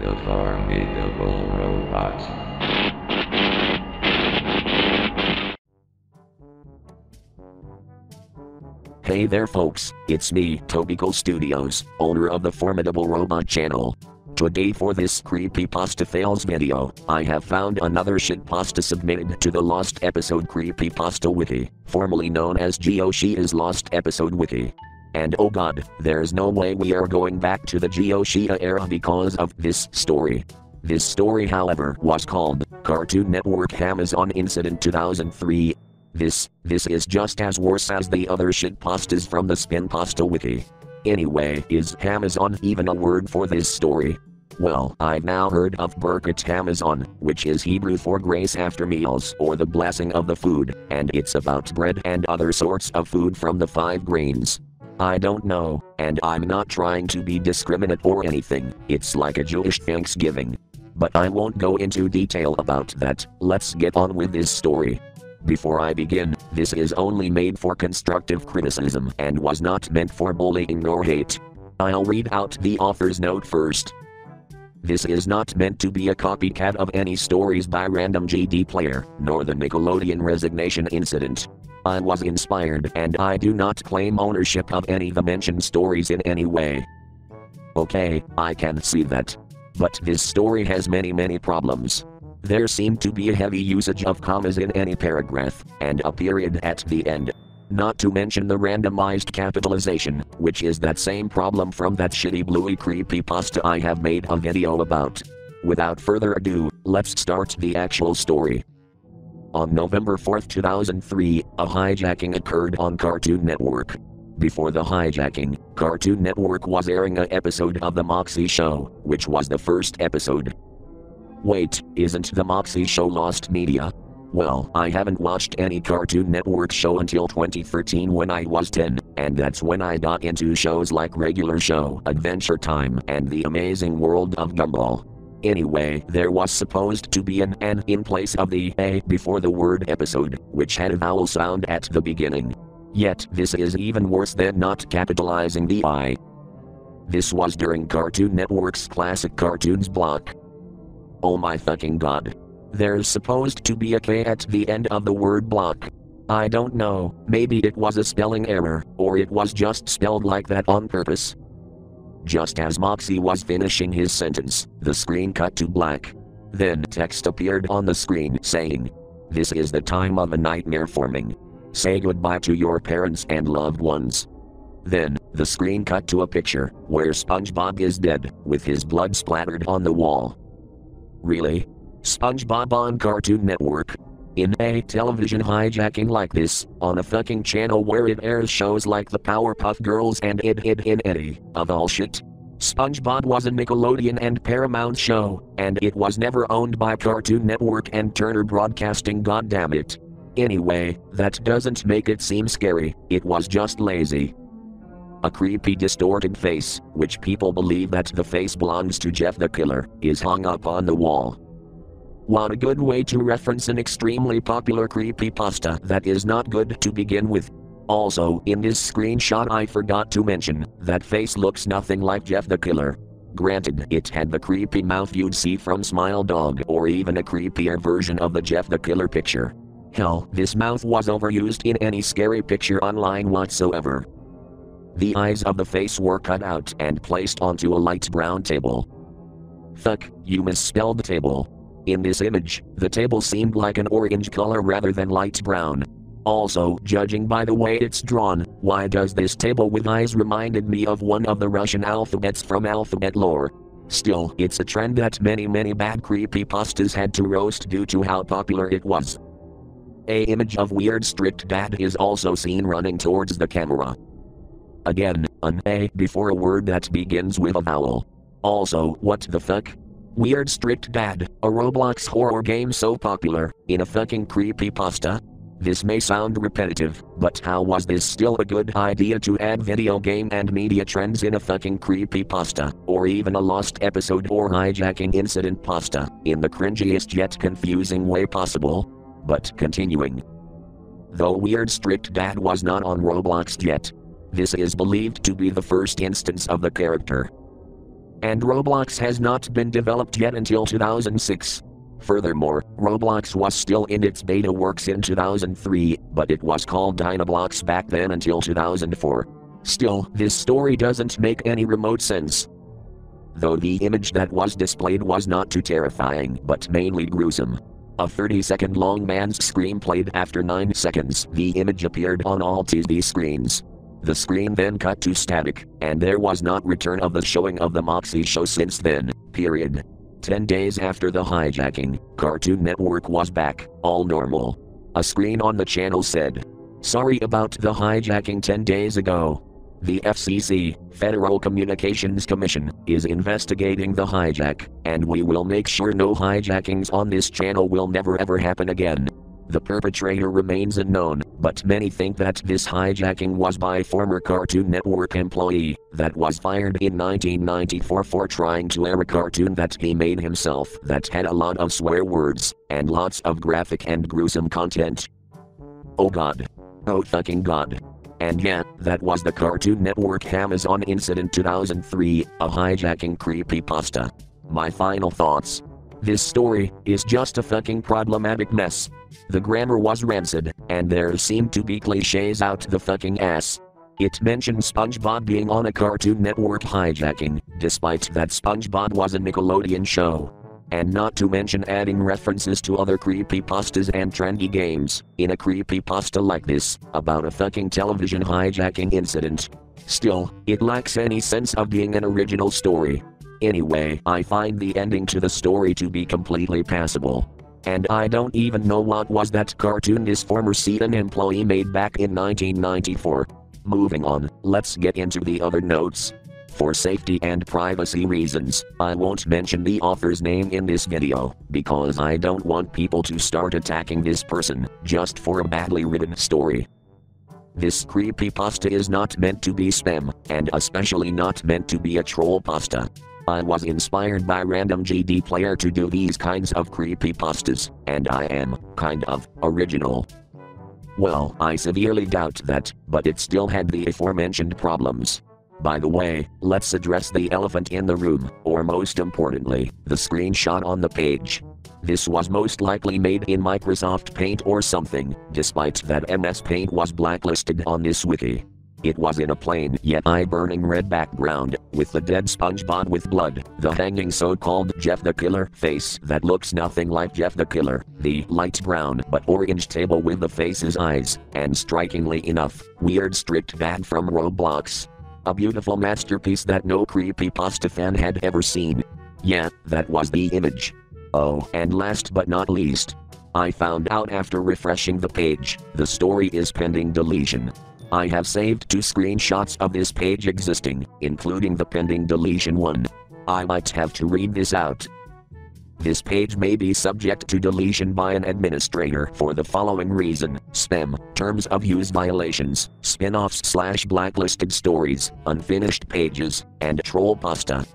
The formidable robot. Hey there folks, it's me, Tobiko Studios, owner of the Formidable Robot channel. Today for this Creepypasta Fails video, I have found another shitpasta submitted to the Lost Episode Creepypasta Wiki, formerly known as Geoshia's Lost Episode Wiki. And oh god, there's no way we are going back to the Geoshia era because of this story. This story however was called Cartoon Network Hamazon Incident 2003 this, this is just as worse as the other shit pastas from the Spinpasta Wiki. Anyway, is Hamazon even a word for this story? Well, I've now heard of Birkat Hamazon, which is Hebrew for grace after meals or the blessing of the food, and it's about bread and other sorts of food from the five grains. I don't know, and I'm not trying to be discriminate or anything, it's like a Jewish Thanksgiving. But I won't go into detail about that, let's get on with this story. Before I begin, this is only made for constructive criticism and was not meant for bullying nor hate. I'll read out the author's note first. This is not meant to be a copycat of any stories by Random GD Player, nor the Nickelodeon resignation incident. I was inspired and I do not claim ownership of any of the mentioned stories in any way. Okay, I can see that. But this story has many, many problems. There seemed to be a heavy usage of commas in any paragraph, and a period at the end. Not to mention the randomized capitalization, which is that same problem from that shitty bluey creepy pasta I have made a video about. Without further ado, let's start the actual story. On November 4, 2003, a hijacking occurred on Cartoon Network. Before the hijacking, Cartoon Network was airing a episode of The Moxie Show, which was the first episode. Wait, isn't the Moxie show lost media? Well, I haven't watched any Cartoon Network show until 2013 when I was 10, and that's when I got into shows like Regular Show, Adventure Time, and The Amazing World of Gumball. Anyway, there was supposed to be an N in place of the A before the word episode, which had a vowel sound at the beginning. Yet, this is even worse than not capitalizing the I. This was during Cartoon Network's classic cartoons block. Oh my fucking god. There's supposed to be a K at the end of the word block. I don't know, maybe it was a spelling error, or it was just spelled like that on purpose. Just as Moxie was finishing his sentence, the screen cut to black. Then text appeared on the screen saying, This is the time of a nightmare forming. Say goodbye to your parents and loved ones. Then, the screen cut to a picture where SpongeBob is dead, with his blood splattered on the wall. Really? SpongeBob on Cartoon Network. In a television hijacking like this, on a fucking channel where it airs shows like the Powerpuff Girls and Ed Edd n Eddy, of all shit. SpongeBob was a Nickelodeon and Paramount show, and it was never owned by Cartoon Network and Turner Broadcasting goddammit. Anyway, that doesn't make it seem scary, it was just lazy. A creepy distorted face, which people believe that the face belongs to Jeff the Killer, is hung up on the wall. What a good way to reference an extremely popular creepy pasta that is not good to begin with. Also, in this screenshot, I forgot to mention that face looks nothing like Jeff the Killer. Granted, it had the creepy mouth you'd see from Smile Dog or even a creepier version of the Jeff the Killer picture. Hell, this mouth was overused in any scary picture online whatsoever. The eyes of the face were cut out and placed onto a light brown table. Fuck, you misspelled table. In this image, the table seemed like an orange color rather than light brown. Also, judging by the way it's drawn, why does this table with eyes reminded me of one of the Russian alphabets from alphabet lore? Still, it's a trend that many many bad creepy creepypastas had to roast due to how popular it was. A image of weird strict dad is also seen running towards the camera. Again, an A before a word that begins with a vowel. Also, what the fuck? Weird Strict Dad, a Roblox horror game so popular, in a fucking creepy pasta? This may sound repetitive, but how was this still a good idea to add video game and media trends in a fucking creepy pasta, or even a lost episode or hijacking incident pasta, in the cringiest yet confusing way possible? But continuing. Though Weird Strict Dad was not on Roblox yet, this is believed to be the first instance of the character. And Roblox has not been developed yet until 2006. Furthermore, Roblox was still in its beta works in 2003, but it was called Dynablox back then until 2004. Still, this story doesn't make any remote sense. Though the image that was displayed was not too terrifying but mainly gruesome. A 30 second long man's scream played after 9 seconds. The image appeared on all TV screens. The screen then cut to static, and there was not return of the showing of the Moxie show since then, period. Ten days after the hijacking, Cartoon Network was back, all normal. A screen on the channel said, Sorry about the hijacking 10 days ago. The FCC, Federal Communications Commission, is investigating the hijack, and we will make sure no hijackings on this channel will never ever happen again. The perpetrator remains unknown, but many think that this hijacking was by a former Cartoon Network employee that was fired in 1994 for trying to air a cartoon that he made himself that had a lot of swear words and lots of graphic and gruesome content. Oh god. Oh fucking god. And yeah, that was the Cartoon Network Hamazon Incident 2003, a hijacking creepypasta. My final thoughts. This story is just a fucking problematic mess. The grammar was rancid, and there seemed to be cliches out the fucking ass. It mentioned SpongeBob being on a Cartoon Network hijacking, despite that SpongeBob was a Nickelodeon show and not to mention adding references to other creepypastas and trendy games, in a creepypasta like this, about a fucking television hijacking incident. Still, it lacks any sense of being an original story. Anyway, I find the ending to the story to be completely passable. And I don't even know what was that cartoon this former CN employee made back in 1994. Moving on, let's get into the other notes. For safety and privacy reasons, I won't mention the author's name in this video, because I don't want people to start attacking this person, just for a badly written story. This creepypasta is not meant to be spam, and especially not meant to be a troll pasta. I was inspired by random GD player to do these kinds of creepypastas, and I am, kind of, original. Well, I severely doubt that, but it still had the aforementioned problems. By the way, let's address the elephant in the room, or most importantly, the screenshot on the page. This was most likely made in Microsoft Paint or something, despite that MS Paint was blacklisted on this wiki. It was in a plain yet eye burning red background, with the dead SpongeBob with blood, the hanging so called Jeff the Killer face that looks nothing like Jeff the Killer, the light brown but orange table with the face's eyes, and strikingly enough, weird strict dad from Roblox. A beautiful masterpiece that no creepypasta fan had ever seen. Yeah, that was the image. Oh, and last but not least, I found out after refreshing the page, the story is pending deletion. I have saved two screenshots of this page existing, including the pending deletion one. I might have to read this out. This page may be subject to deletion by an administrator for the following reason spam, terms of use violations, spin offs slash blacklisted stories, unfinished pages, and troll pasta.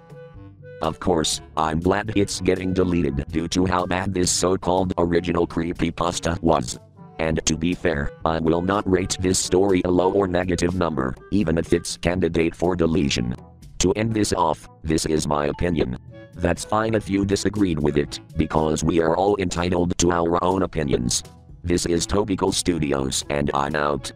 Of course, I'm glad it's getting deleted due to how bad this so called original creepypasta was. And to be fair, I will not rate this story a low or negative number, even if it's candidate for deletion. To end this off, this is my opinion. That's fine if you disagreed with it, because we are all entitled to our own opinions. This is Topical Studios and I'm out.